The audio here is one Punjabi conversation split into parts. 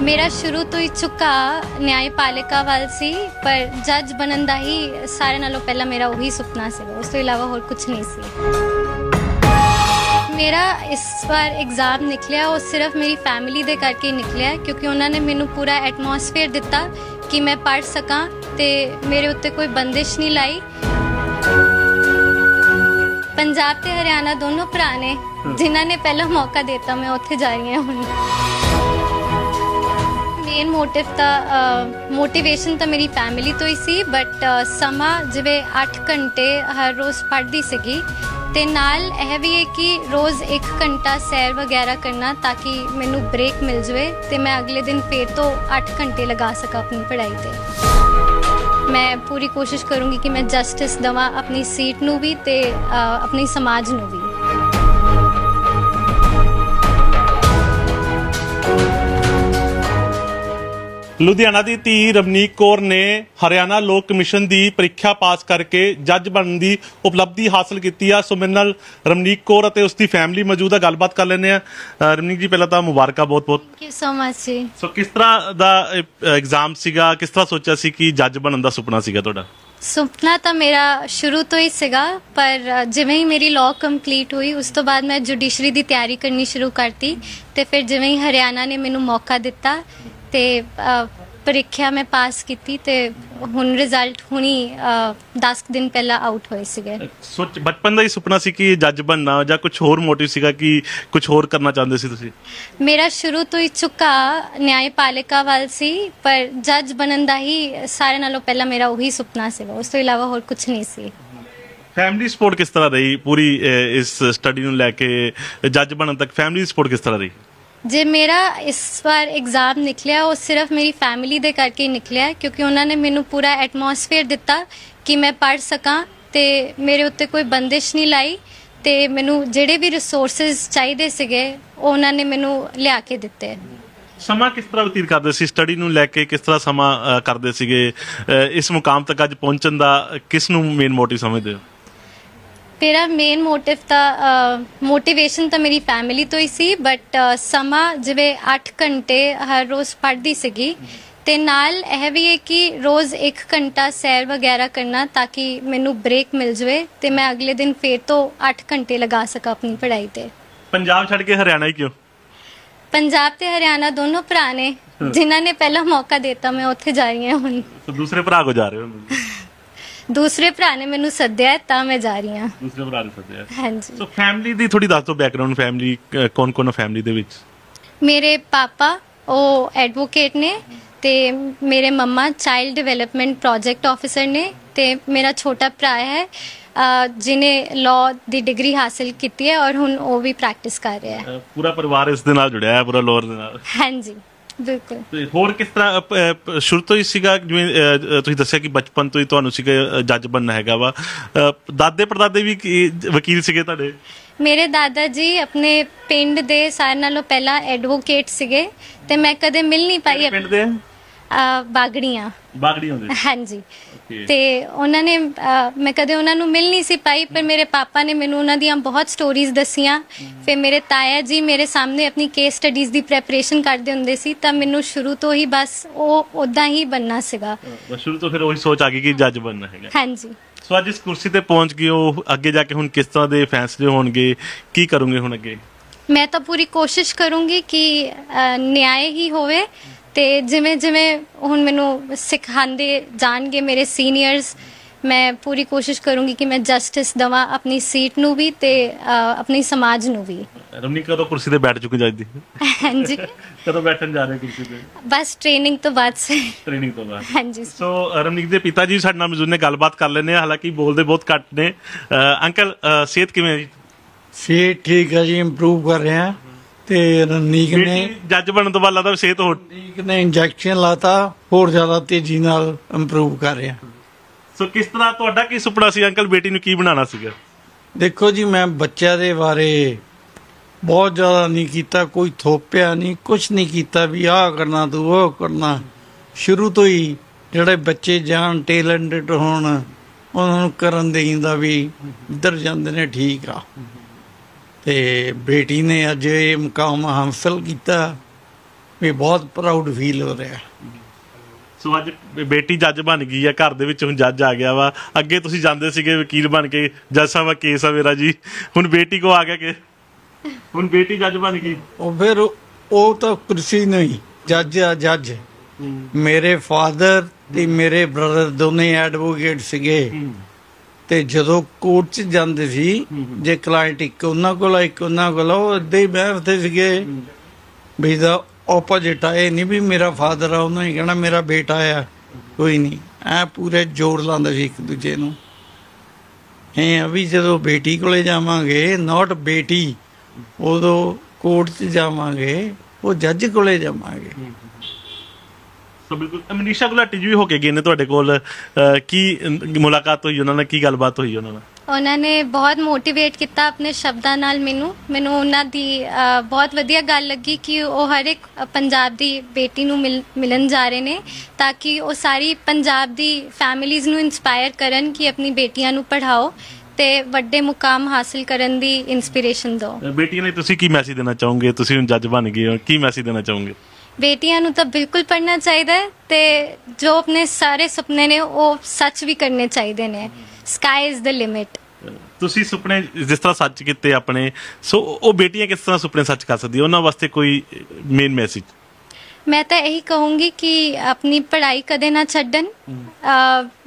ਮੇਰਾ ਸ਼ੁਰੂ ਤੋਂ ਹੀ ਝੁਕਾ ਨਿਆਂਪਾਲਿਕਾ ਵੱਲ ਸੀ ਪਰ ਜੱਜ ਬਣਨ ਦਾ ਹੀ ਸਾਰੇ ਨਾਲੋਂ ਪਹਿਲਾਂ ਮੇਰਾ ਉਹੀ ਸੁਪਨਾ ਸੀ ਉਸ ਤੋਂ ਇਲਾਵਾ ਹੋਰ ਕੁਝ ਨਹੀਂ ਸੀ ਮੇਰਾ ਇਸ ਵਾਰ ਐਗਜ਼ਾਮ ਨਿਕਲਿਆ ਉਹ ਸਿਰਫ ਮੇਰੀ ਫੈਮਿਲੀ ਦੇ ਕਰਕੇ ਨਿਕਲਿਆ ਕਿਉਂਕਿ ਉਹਨਾਂ ਨੇ ਮੈਨੂੰ ਪੂਰਾ ਐਟਮੋਸਫੇਅਰ ਦਿੱਤਾ ਕਿ ਮੈਂ ਪੜ ਸਕਾਂ ਤੇ ਮੇਰੇ ਉੱਤੇ ਕੋਈ ਬੰਦਿਸ਼ ਨਹੀਂ ਲਾਈ ਪੰਜਾਬ ਤੇ ਹਰਿਆਣਾ ਦੋਨੋਂ ਭਰਾ ਨੇ ਜਿਨ੍ਹਾਂ ਨੇ ਪਹਿਲਾ ਮੌਕਾ ਦਿੱਤਾ ਮੈਂ ਉੱਥੇ ਜਾ ਰਹੀ ਹਾਂ ਹੁਣ ਮੋਟਿਵ ਤਾਂ ਮੋਟੀਵੇਸ਼ਨ ਤਾਂ ਮੇਰੀ ਫੈਮਿਲੀ ਤੋਂ ਹੀ ਸੀ ਬਟ ਸਮਾਂ ਜਿਵੇਂ 8 ਘੰਟੇ ਹਰ ਰੋਜ਼ ਪੜ੍ਹਦੀ ਸੀਗੀ, ਤੇ ਨਾਲ ਇਹ ਵੀ ਹੈ ਕਿ ਰੋਜ਼ 1 ਘੰਟਾ ਸੈਰ ਵਗੈਰਾ ਕਰਨਾ ਤਾਂ ਕਿ ਮੈਨੂੰ ਬ੍ਰੇਕ ਮਿਲ ਜਵੇ ਤੇ ਮੈਂ ਅਗਲੇ ਦਿਨ ਫੇਰ ਤੋਂ 8 ਘੰਟੇ ਲਗਾ ਸਕਾਂ ਆਪਣੀ ਪੜ੍ਹਾਈ ਤੇ। ਮੈਂ ਪੂਰੀ ਕੋਸ਼ਿਸ਼ ਕਰੂੰਗੀ ਕਿ ਮੈਂ ਜਸਟਿਸ ਦਵਾਂ ਆਪਣੀ ਸੀਟ ਨੂੰ ਵੀ ਤੇ ਆਪਣੀ ਸਮਾਜ ਨੂੰ ਵੀ। ਲੁਧਿਆਣਾ ਦੀ ਧੀ ਰਵਨੀਕ ਕੌਰ ਨੇ ਹਰਿਆਣਾ ਲੋਕ ਕਮਿਸ਼ਨ ਦੀ ਪ੍ਰੀਖਿਆ ਪਾਸ ਕਰਕੇ ਜੱਜ ਬਣਨ ਦੀ ਉਪਲਬਧੀ ਹਾਸਲ ਕੀਤੀ ਆ। ਸੋ ਮੇਰੇ ਨਾਲ ਰਵਨੀਕ ਕੌਰ ਅਤੇ ਉਸ ਦੀ ਫੈਮਿਲੀ ਮੌਜੂਦ ਆ। ਗੱਲਬਾਤ ਕਰ ਲੈਂਦੇ ਆ। ਰਵਨੀਕ ਜੀ ਪਹਿਲਾਂ ਤਾਂ ਮੁਬਾਰਕਾਂ ਬਹੁਤ ਬਹੁਤ ਥੈਂਕ ਯੂ ਸੋ ਮਚ ਜੀ। ਸੋ ਕਿਸ ਤਰ੍ਹਾਂ ਦਾ ਐਗਜ਼ਾਮ ਸੀਗਾ? ਕਿਸ ਤਰ੍ਹਾਂ ਸੋਚਿਆ ਸੀ ਕਿ ਜੱਜ ਬਣਨ ਦਾ ਸੁਪਨਾ ਸੀਗਾ ਤੁਹਾਡਾ? ਸੁਪਨਾ ਤਾਂ ਮੇਰਾ ਸ਼ੁਰੂ ਤੋਂ ਹੀ ਸੀਗਾ ਪਰ ਜਿਵੇਂ ਹੀ ਮੇਰੀ ਲਾਅ ਕੰਪਲੀਟ ਹੋਈ ਉਸ ਤੋਂ ਬਾਅਦ ਮੈਂ ਜੁਡੀਸ਼ਰੀ ਦੀ ਤਿਆਰੀ ਕਰਨੀ ਸ਼ੁਰੂ ਕਰਤੀ ਤੇ ਫਿਰ ਜਿਵੇਂ ਹੀ ਹਰਿਆਣਾ ਨੇ ਮੈਨੂੰ ਮੌਕਾ ਦਿੱਤਾ ਤੇ ਪ੍ਰੀਖਿਆ ਮੈਂ ਪਾਸ ਕੀਤੀ ਤੇ ਹੁਣ ਰਿਜ਼ਲਟ ਹੁਣੀ 10 ਦਿਨ ਪਹਿਲਾਂ ਆਊਟ ਹੋਏ ਸੀਗੇ। ਸੋਚ ਬਚਪਨ ਦਾ ਹੀ ਸੁਪਨਾ ਸੀ ਕਿ ਜੱਜ ਬਣਨਾ ਜਾਂ ਕੁਝ ਹੋਰ ਮੋਟਿਵ ਸੀਗਾ ਕਿ ਕੁਝ ਹੋਰ ਕਰਨਾ ਚਾਹੁੰਦੇ ਸੀ ਤੁਸੀਂ? ਮੇਰਾ ਸ਼ੁਰੂ ਤੋਂ ਹੀ ਝੁਕਾ ਨਿਆਂਪਾਲਿਕਾ ਵੱਲ ਸੀ ਪਰ ਜੱਜ ਬਣਨ ਦਾ ਹੀ ਸਾਰੇ ਨਾਲੋਂ ਪਹਿਲਾਂ ਮੇਰਾ ਉਹੀ ਸੁਪਨਾ ਸੀ ਉਸ ਤੋਂ ਇਲਾਵਾ ਹੋਰ ਕੁਝ ਨਹੀਂ ਸੀ। ਫੈਮਿਲੀ ਸਪੋਰਟ ਕਿਸ ਤਰ੍ਹਾਂ ਰਹੀ? ਪੂਰੀ ਇਸ ਸਟੱਡੀ ਨੂੰ ਲੈ ਕੇ ਜੱਜ ਬਣਨ ਤੱਕ ਫੈਮਿਲੀ ਸਪੋਰਟ ਕਿਸ ਤਰ੍ਹਾਂ ਰਹੀ? ਜੇ ਮੇਰਾ ਇਸ ਵਾਰ ਐਗਜ਼ਾਮ ਨਿਕਲਿਆ, ਉਹ ਸਿਰਫ ਮੇਰੀ ਫੈਮਿਲੀ ਦੇ ਕਰਕੇ ਹੀ ਨਿਕਲਿਆ ਕਿਉਂਕਿ ਉਹਨਾਂ ਨੇ ਮੈਨੂੰ ਪੂਰਾ ਐਟਮੋਸਫੇਅਰ ਦਿੱਤਾ ਕਿ ਮੈਂ ਪੜ ਸਕਾਂ ਤੇ ਮੇਰੇ ਉੱਤੇ ਕੋਈ ਬੰਦਿਸ਼ ਨਹੀਂ ਲਾਈ ਤੇ ਮੈਨੂੰ ਜਿਹੜੇ ਵੀ ਰਿਸੋਰਸਸ ਚਾਹੀਦੇ ਸੀਗੇ, ਉਹ ਉਹਨਾਂ ਨੇ ਮੈਨੂੰ ਲਿਆ ਕੇ ਦਿੱਤੇ। ਸਮਾਂ ਕਿਸ ਤਰ੍ਹਾਂ ਬਤੀਤ ਕਰਦੇ ਸੀ? ਸਟੱਡੀ ਨੂੰ ਲੈ ਕੇ ਕਿਸ ਤਰ੍ਹਾਂ ਸਮਾਂ ਕਰਦੇ ਸੀਗੇ? ਇਸ ਮੁਕਾਮ ਤੱਕ ਅੱਜ ਪਹੁੰਚਣ ਦਾ ਕਿਸ ਨੂੰ ਮੇਨ ਮੋਟਿਵ ਸਮਝਦੇ ਹੋ? ਮੇਰਾ ਮੇਨ ਮੋਟਿਵ ਤਾਂ ਮੋਟੀਵੇਸ਼ਨ ਤਾਂ ਮੇਰੀ ਫੈਮਿਲੀ ਤੋਂ ਹੀ ਸੀ ਬਟ ਸਮਾਂ ਜਿਵੇਂ 8 ਘੰਟੇ ਹਰ ਰੋਜ਼ ਪੜ੍ਹਦੀ ਸੀਗੀ ਤੇ ਨਾਲ ਇਹ ਵੀ ਹੈ ਕਿ ਰੋਜ਼ 1 ਘੰਟਾ ਸੈਰ ਵਗੈਰਾ ਕਰਨਾ ਤਾਂ ਕਿ ਮੈਨੂੰ ਬ੍ਰੇਕ ਮਿਲ ਜਵੇ ਤੇ ਮੈਂ ਅਗਲੇ ਦਿਨ ਫੇਰ ਤੋਂ 8 ਘੰਟੇ ਲਗਾ ਸਕਾਂ ਆਪਣੀ ਪੜ੍ਹਾਈ ਤੇ। ਪੰਜਾਬ ਛੱਡ ਕੇ ਹਰਿਆਣਾ ਹੀ ਕਿਉਂ? ਪੰਜਾਬ ਤੇ ਹਰਿਆਣਾ ਦੋਨੋਂ ਭਰਾ ਨੇ ਜਿਨ੍ਹਾਂ ਨੇ ਪਹਿਲਾ ਮੌਕਾ ਦਿੱਤਾ ਮੈਂ ਉੱਥੇ ਜਾ ਰਹੀ ਹਾਂ ਹੁਣ। ਦੂਸਰੇ ਭਰਾ ਕੋ ਜਾ ਰਹੇ ਹੋ? ਦੂਸਰੇ ਭਰਾ ਨੇ ਮੈਨੂੰ ਸੱਦਿਆ ਤਾਂ ਮੈਂ ਜਾ ਰਹੀ ਹਾਂ। ਦੂਸਰੇ ਭਰਾ ਨੇ ਸੱਦਿਆ। ਹਾਂਜੀ। ਸੋ ਫੈਮਿਲੀ ਦੀ ਥੋੜੀ ਦੱਸ ਦਿਓ ਬੈਕਗ੍ਰਾਉਂਡ ਫੈਮਿਲੀ ਕੌਣ ਕੌਣ ਫੈਮਿਲੀ ਦੇ ਵਿੱਚ? ਮੇਰੇ ਪਾਪਾ ਉਹ ਐਡਵੋਕੇਟ ਨੇ ਤੇ ਮੇਰੇ ਮੰਮਾ ਚਾਈਲਡ ਡਿਵੈਲਪਮੈਂਟ ਪ੍ਰੋਜੈਕਟ ਆਫੀਸਰ ਨੇ ਤੇ ਮੇਰਾ ਛੋਟਾ ਭਰਾ ਹੈ ਜਿਨੇ ਲਾਅ ਦੀ ਡਿਗਰੀ ਹਾਸਲ ਕੀਤੀ ਹੈ ਔਰ ਹੁਣ ਉਹ ਵੀ ਪ੍ਰੈਕਟਿਸ ਕਰ ਰਿਹਾ ਹੈ। ਪੂਰਾ ਪਰਿਵਾਰ ਇਸ ਦੇ ਨਾਲ ਜੁੜਿਆ ਹੈ ਪੂਰਾ ਲੋਰ ਦੇ ਨਾਲ। ਹਾਂਜੀ। ਬਿਲਕੁਲ। ਤੇ ਹੋਰ ਕਿਸ ਤਰ੍ਹਾਂ ਸ਼ੁਰੂ ਤੋਂ ਹੀ ਸੀਗਾ ਜਿਵੇਂ ਤੁਸੀਂ ਦੱਸਿਆ ਕਿ ਬਚਪਨ ਤੋਂ ਹੀ ਤੁਹਾਨੂੰ ਸੀਗਾ ਜੱਜ ਬਣਨਾ ਹੈਗਾ ਵਾ। ਦਾਦੇ ਪੜਦਾਦੇ ਵੀ ਵਕੀਲ ਸੀਗੇ ਤੁਹਾਡੇ? ਮੇਰੇ ਦਾਦਾ ਜੀ ਆਪਣੇ ਪਿੰਡ ਦੇ ਸਾਰੇ ਨਾਲੋਂ ਪਹਿਲਾਂ ਐਡਵੋਕੇਟ ਸੀਗੇ ਤੇ ਮੈਂ ਕਦੇ ਮਿਲ ਨਹੀਂ ਪਾਈ ਪਿੰਡ ਦੇ? ਬਾਗੜੀਆਂ। ਬਾਗੜੀਆਂ ਦੇ। ਹਾਂਜੀ। ਤੇ ਉਹਨਾਂ ਨੇ ਮੈਂ ਕਦੇ ਉਹਨਾਂ ਨੂੰ ਮਿਲ ਨਹੀਂ ਸੀ ਪਾਈ ਪਰ ਮੇਰੇ ਪਾਪਾ ਨੇ ਮੈਨੂੰ ਉਹਨਾਂ ਦੀਆਂ ਬਹੁਤ ਸਟੋਰੀਜ਼ ਦਸੀਆਂ। ਫਿਰ ਮੇਰੇ ਤਾਇਆ ਜੀ ਮੇਰੇ ਸਾਹਮਣੇ ਆਪਣੀ ਕੇਸ ਸਟੱਡੀਜ਼ ਦੀ ਪ੍ਰੈਪਰੇਸ਼ਨ ਕਰਦੇ ਹੁੰਦੇ ਸੀ ਤਾਂ ਮੈਨੂੰ ਸ਼ੁਰੂ ਤੋਂ ਹੀ ਬਸ ਉਹ ਉਦਾਂ ਹੀ ਬੰਨਾ ਸੀਗਾ। ਬਸ ਸ਼ੁਰੂ ਤੋਂ ਫਿਰ ਉਹੀ ਸੋਚ ਆ ਗਈ ਕਿ ਜੱਜ ਬਣਨਾ ਹੈਗਾ। ਹਾਂਜੀ। ਸੋ ਅੱਜ ਇਸ ਕੁਰਸੀ ਤੇ ਪਹੁੰਚ ਗਏ ਉਹ ਅੱਗੇ ਜਾ ਕੇ ਹੁਣ ਕਿਸ ਤਰ੍ਹਾਂ ਦੇ ਫੈਸਲੇ ਹੋਣਗੇ ਕੀ ਕਰੋਗੇ ਹੁਣ ਅੱਗੇ? ਮੈਂ ਤਾਂ ਪੂਰੀ ਕੋਸ਼ਿਸ਼ ਕਰੂੰਗੀ ਕਿ ਨਿਆਂ ਹੀ ਹੋਵੇ ਤੇ ਜਿਵੇਂ ਜਿਵੇਂ ਹੁਣ ਮੈਨੂੰ ਸਿਖਾਉਂਦੇ ਜਾਣਗੇ ਮੇਰੇ ਸੀਨੀਅਰਸ ਮੈਂ ਪੂਰੀ ਕੋਸ਼ਿਸ਼ ਕਰੂੰਗੀ ਕਿ ਮੈਂ ਜਸਟਿਸ ਦਵਾਂ ਆਪਣੀ ਸੀਟ ਨੂੰ ਵੀ ਤੇ ਆਪਣੀ ਸਮਾਜ ਨੂੰ ਵੀ। ਰਮਨੀ ਕਦੋਂ ਕੁਰਸੀ ਤੇ ਬੈਠ ਚੁੱਕੀ ਜਾਂਦੀ? ਹਾਂਜੀ। ਕਦੋਂ ਬੈਠਣ ਜਾ ਰਹੇ ਕੁਰਸੀ ਤੇ? ਬਸ ਟ੍ਰੇਨਿੰਗ ਤੋਂ ਬਾਅਦ ਸੇ। ਟ੍ਰੇਨਿੰਗ ਤੋਂ ਬਾਅਦ। ਹਾਂਜੀ। ਸੋ ਰਮਨੀਕ ਦੇ ਪਿਤਾ ਜੀ ਸਾਡੇ ਨਾਲ ਮੌਜੂਦ ਨੇ ਗੱਲਬਾਤ ਕਰ ਲੈਨੇ ਆ ਹਾਲਾਂਕਿ ਬੋਲਦੇ ਬਹੁਤ ਘੱਟ ਨੇ। ਅੰਕਲ ਸਿਹਤ ਕਿਵੇਂ ਹੈ ਜੀ? ਸਿਹਤ ਠੀਕ ਹੈ ਜੀ ਇੰਪਰੂਵ ਕਰ ਰਹੇ ਆ ਤੇ ਰਣਨੀਕ ਨੇ ਜੱਜ ਬਣਨ ਤੋਂ ਬਾਅਦ ਲੱਗਦਾ ਸਿਹਤ ਹੋ ਰਣਨੀਕ ਨੇ ਇੰਜੈਕਸ਼ਨ ਲਾਤਾ ਹੋਰ ਜ਼ਿਆਦਾ ਤੇਜ਼ੀ ਨਾਲ ਇੰਪਰੂਵ ਕਰ ਰਿਹਾ। ਸੋ ਕਿਸ ਤਰ੍ਹਾਂ ਤੁਹਾਡਾ ਕੀ ਸੁਪਨਾ ਸੀ? ਅੰਕਲ ਬੇਟੀ ਨੂੰ ਕੀ ਬਣਾਉਣਾ ਸੀਗਾ? ਦੇਖੋ ਜੀ ਮੈਂ ਬੱਚਿਆਂ ਦੇ ਬਾਰੇ ਬਹੁਤ ਜ਼ਿਆਦਾ ਨਹੀਂ ਕੀਤਾ ਕੋਈ ਥੋਪਿਆ ਨਹੀਂ ਕੁਝ ਨਹੀਂ ਕੀਤਾ ਵੀ ਆਹ ਕਰਨਾ ਤੂੰ ਉਹ ਕਰਨਾ। ਸ਼ੁਰੂ ਤੋਂ ਹੀ ਜਿਹੜੇ ਬੱਚੇ ਜਾਣ ਟੈਲੈਂਟਡ ਹੋਣ ਉਹਨਾਂ ਨੂੰ ਕਰਨ ਦੇਈਂਦਾ ਵੀ ਇੱਧਰ ਜਾਂਦੇ ਨੇ ਠੀਕ ਆ। ਤੇ ਬੇਟੀ ਨੇ ਅੱਜ ਇਹ ਮੁਕਾਮ ਹਾਸਲ ਕੀਤਾ। ਵੀ ਬਹੁਤ ਪ੍ਰਾਊਡ ਫੀਲ ਹੋ ਰਿਹਾ। ਸੋ ਅੱਜ ਬੇਟੀ ਜੱਜ ਬਣ ਗਈ ਆ ਘਰ ਦੇ ਵਿੱਚ ਹੁਣ ਜੱਜ ਆ ਗਿਆ ਵਾ। ਅੱਗੇ ਤੁਸੀਂ ਜਾਂਦੇ ਸੀਗੇ ਵਕੀਲ ਬਣ ਕੇ ਜੱਜ ਸਾਹਿਬ ਦਾ ਕੇਸ ਆ ਮੇਰਾ ਜੀ। ਹੁਣ ਬੇਟੀ ਕੋ ਆ ਗਿਆ ਕਿ? ਹੁਣ ਬੇਟੀ ਜੱਜ ਬਣ ਗਈ। ਉਹ ਫਿਰ ਉਹ ਤਾਂ ਕੁਰਸੀ ਨਹੀਂ ਜੱਜ ਆ ਜੱਜ। ਮੇਰੇ ਫਾਦਰ ਤੇ ਮੇਰੇ ਬ੍ਰਦਰ ਦੋਨੇ ਐਡਵੋਕੇਟ ਸੀਗੇ। ਤੇ ਜਦੋਂ ਕੋਰਟ 'ਚ ਜਾਂਦੇ ਸੀ, ਜੇ ਕਲਾਇੰਟ ਇੱਕ ਉਹਨਾਂ ਕੋਲ ਇੱਕ ਉਹਨਾਂ ਕੋਲ ਉਹ ਏਦਾਂ ਹੀ ਬੈਠਦੇ ਸੀਗੇ ਵੀ ਦਾ ਆਪੋਜੀਟ ਆ, ਇਹ ਨਹੀਂ ਵੀ ਮੇਰਾ ਫਾਦਰ ਆ, ਉਹਨਾਂ ਹੀ ਕਹਿਣਾ ਮੇਰਾ ਬੇਟਾ ਆ, ਕੋਈ ਨਹੀਂ ਐ ਪੂਰੇ ਜੋਰ ਲਾਉਂਦੇ ਸੀ ਇੱਕ ਦੂਜੇ ਨੂੰ। ਇਹ ਆ ਵੀ ਜਦੋਂ ਬੇਟੀ ਕੋਲੇ ਜਾਵਾਂਗੇ ਨਾਟ ਬੇਟੀ, ਉਦੋਂ ਕੋਰਟ 'ਚ ਜਾਵਾਂਗੇ, ਉਹ ਜੱਜ ਕੋਲੇ ਜਾਵਾਂਗੇ। ਸੋ ਬਿਲਕੁਲ ਮਨੀਸ਼ਾ ਗੁਲਾਟੀ ਜੀ ਵੀ ਹੋ ਕੇ ਗਏ ਨੇ ਤੁਹਾਡੇ ਕੋਲ ਕੀ ਮੁਲਾਕਾਤ ਹੋਈ ਉਹਨਾਂ ਨਾਲ ਕੀ ਗੱਲਬਾਤ ਹੋਈ ਉਹਨਾਂ ਨਾਲ? ਉਹਨਾਂ ਨੇ ਬਹੁਤ ਮੋਟੀਵੇਟ ਕੀਤਾ ਆਪਣੇ ਸ਼ਬਦਾਂ ਨਾਲ ਮੈਨੂੰ। ਮੈਨੂੰ ਉਹਨਾਂ ਦੀ ਬਹੁਤ ਵਧੀਆ ਗੱਲ ਲੱਗੀ ਕਿ ਉਹ ਹਰ ਇੱਕ ਪੰਜਾਬ ਦੀ ਬੇਟੀ ਨੂੰ ਮਿਲ- ਮਿਲਣ ਜਾ ਰਹੇ ਨੇ ਤਾਂ ਕਿ ਉਹ ਸਾਰੀ ਪੰਜਾਬ ਦੀ ਫੈਮਿਲੀਜ਼ ਨੂੰ ਇਨਸਪਾਇਰ ਕਰਨ ਕਿ ਆਪਣੀ ਬੇਟੀਆਂ ਨੂੰ ਪੜ੍ਹਾਓ ਤੇ ਵੱਡੇ ਮੁਕਾਮ ਹਾਸਲ ਕਰਨ ਦੀ ਇਨਸਪੀਰੇਸ਼ਨ ਦਿਓ। ਬੇਟੀਆਂ ਲਈ ਤੁਸੀਂ ਕੀ ਮੈਸੇਜ ਦੇਣਾ ਚਾਹੋਗੇ? ਤੁਸੀਂ ਹੁਣ ਜੱਜ ਬਣ ਗਏ ਹੋ ਕੀ ਮੈਸੇਜ ਦੇਣਾ ਚਾਹੋਗੇ? ਬੇਟੀਆਂ ਨੂੰ ਤਾਂ ਬਿਲਕੁਲ ਪੜ੍ਹਨਾ ਚਾਹੀਦਾ ਹੈ ਤੇ ਜੋ ਆਪਣੇ ਸਾਰੇ ਸੁਪਨੇ ਨੇ ਉਹ ਸੱਚ ਵੀ ਕਰਨੇ ਚਾਹੀਦੇ ਨੇ। ਸਕਾਈ ਇਜ਼ ਦ ਲਿਮਿਟ ਤੁਸੀਂ ਸੁਪਨੇ ਜਿਸ ਤਰ੍ਹਾਂ ਸੱਚ ਕੀਤੇ ਆਪਣੇ ਸੋ ਉਹ ਬੇਟੀਆਂ ਕਿਸ ਤਰ੍ਹਾਂ ਸੁਪਨੇ ਸੱਚ ਕਰ ਸਕਦੀ ਉਹਨਾਂ ਵਾਸਤੇ ਕੋਈ ਮੇਨ ਮੈਸੇਜ ਮੈਂ ਤਾਂ ਇਹੀ ਕਹੂੰਗੀ ਕਿ ਆਪਣੀ ਪੜ੍ਹਾਈ ਕਦੇ ਨਾ ਛੱਡਣ।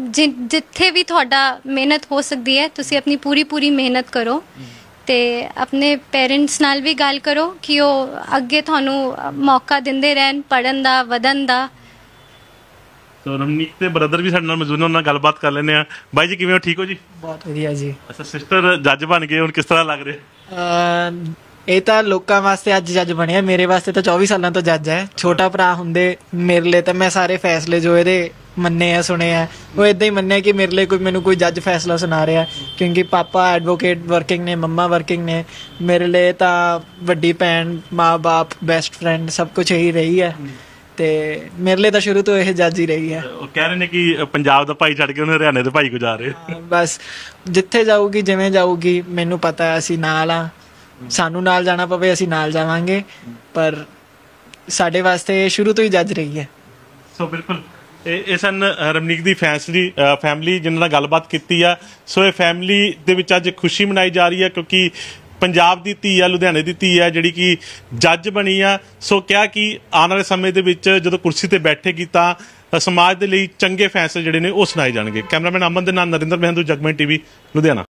ਜਿ- ਜਿੱਥੇ ਵੀ ਤੁਹਾਡਾ ਮਿਹਨਤ ਹੋ ਸਕਦੀ ਹੈ ਤੁਸੀਂ ਆਪਣੀ ਪੂਰੀ ਪੂਰੀ ਮਿਹਨਤ ਕਰੋ। ਤੇ ਆਪਣੇ ਪੇਰੈਂਟਸ ਨਾਲ ਵੀ ਗੱਲ ਕਰੋ ਕਿ ਉਹ ਅੱਗੇ ਤੁਹਾਨੂੰ ਮੌਕਾ ਦਿੰਦੇ ਰਹਿਣ ਪੜਨ ਦਾ ਵਧਣ ਦਾ। ਸੋ ਰਮਨੀਕ ਤੇ ਬ੍ਰਦਰ ਵੀ ਸਾਡੇ ਨਾਲ ਮੌਜੂਦ ਨੇ ਉਹਨਾਂ ਨਾਲ ਗੱਲਬਾਤ ਕਰ ਲੈਂਦੇ ਆ ਬਾਈ ਜੀ ਕਿਵੇਂ ਹੋ? ਠੀਕ ਹੋ ਜੀ? ਬਹੁਤ ਵਧੀਆ ਜੀ। ਅੱਛਾ ਸਿਸਟਰ ਜੱਜ ਬਣ ਗਏ ਹੁਣ ਕਿਸ ਤਰ੍ਹਾਂ ਲੱਗ ਰਿਹਾ? ਇਹ ਤਾਂ ਲੋਕਾਂ ਵਾਸਤੇ ਅੱਜ ਜੱਜ ਬਣਿਆ। ਮੇਰੇ ਵਾਸਤੇ ਤਾਂ 24 ਸਾਲਾਂ ਤੋਂ ਜੱਜ ਹੈ। ਛੋਟਾ ਭਰਾ ਹੁੰਦੇ ਮੇਰੇ ਲਈ ਤਾਂ ਮੈਂ ਸਾਰੇ ਫੈਸਲੇ ਜੋ ਇਹਦੇ ਮੰਨੇ ਆ ਸੁਣੇ ਆ ਉਹ ਇਦਾਂ ਹੀ ਮੰਨਿਆ ਕਿ ਮੇਰੇ ਲਈ ਕੋਈ ਮੈਨੂੰ ਕੋਈ ਜੱਜ ਫੈਸਲਾ ਸੁਣਾ ਰਿਹਾ। ਕਿਉਂਕਿ ਪਾਪਾ ਐਡਵੋਕੇਟ ਵਰਕਿੰਗ ਨੇ ਮੰਮਾ ਵਰਕਿੰਗ ਨੇ। ਮੇਰੇ ਲਈ ਤਾਂ ਵੱਡੀ ਭੈਣ ਮਾਂ-ਬਾਪ ਬੈਸਟ ਫਰੈਂਡ ਸਭ ਕੁਝ ਇਹੀ ਰਹੀ ਹੈ। ਤੇ ਮੇਰੇ ਲਈ ਤਾਂ ਸ਼ੁਰੂ ਤੋਂ ਇਹ ਜੱਜ ਹੀ ਰਹੀ ਹੈ। ਉਹ ਕਹਿ ਰਹੇ ਨੇ ਕਿ ਪੰਜਾਬ ਦਾ ਭਾਈ ਛੱਡ ਕੇ ਉਹਨੇ ਹਰਿਆਣੇ ਦੇ ਭਾਈ ਕੋ ਜਾ ਰਹੇ ਬਸ। ਜਿੱਥੇ ਜਾਊਗੀ ਜਿਵੇਂ ਜਾਊਗੀ ਮੈਨੂੰ ਪਤਾ ਹੈ ਅਸੀਂ ਨਾਲ ਆ ਸਾਨੂੰ ਨਾਲ ਜਾਣਾ ਪਵੇ ਅਸੀਂ ਨਾਲ ਜਾਵਾਂਗੇ। ਪਰ ਸਾਡੇ ਵਾਸਤੇ ਸ਼ੁਰੂ ਤੋਂ ਹੀ ਜੱਜ ਰਹੀ ਹੈ। ਸੋ ਬਿਲਕੁਲ। ਇਹ ਇਹ ਸਨ ਅ, ਰਮਨੀਕ ਦੀ ਫੈਸਲੀ ਫੈਮਿਲੀ ਜਿਨ੍ਹਾਂ ਨਾਲ ਗੱਲਬਾਤ ਕੀਤੀ ਆ। ਸੋ ਇਹ ਫੈਮਿਲੀ ਦੇ ਵਿੱਚ ਅੱਜ ਖੁਸ਼ੀ ਮਨਾਈ ਜਾ ਰਹੀ ਹੈ ਕਿਉਂਕਿ ਪੰਜਾਬ ਦੀ ਧੀ ਆ ਲੁਧਿਆਣੇ ਦੀ ਧੀ ਆ ਜਿਹੜੀ ਕਿ ਜੱਜ ਬਣੀ ਆ। ਸੋ ਕਿਹਾ ਕਿ ਆਉਣ ਵਾਲੇ ਸਮੇਂ ਦੇ ਵਿੱਚ ਜਦੋਂ ਕੁਰਸੀ ਤੇ ਬੈਠੇਗੀ ਤਾਂ ਸਮਾਜ ਦੇ ਲਈ ਚੰਗੇ ਫੈਸਲੇ ਜਿਹੜੇ ਨੇ ਉਹ ਸੁਣਾਏ ਜਾਣਗੇ। ਕੈਮਰਾਮੈਨ ਅਮਨ ਦੇ ਨਾਲ ਨਰਿੰਦਰ ਮਹਿੰਦੂ ਜਗਮਨ ਟੀਵੀ ਲੁਧਿਆਣਾ।